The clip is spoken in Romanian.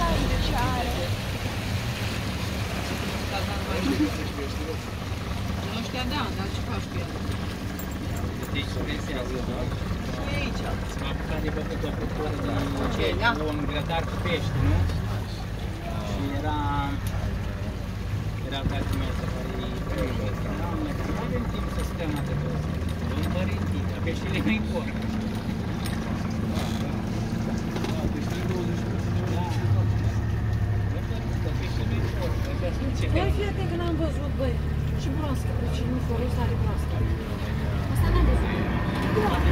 Hai de ce are. Nu știa, da, dar ce faci cu el? Deci, pensează, da? Și aici. M-a apucat de bătut o bucură din ce? Da? Un grătar cu pești, nu? Și era... Era tatăl meu să pare... Nu avem timp să stăm atât. Vom părinții, dar peștile nu-i porc. Por. Băi, fii atent că n-am văzut, băi. Și broască, deci nu folos are broască. Asta n-am văzut. Da, da.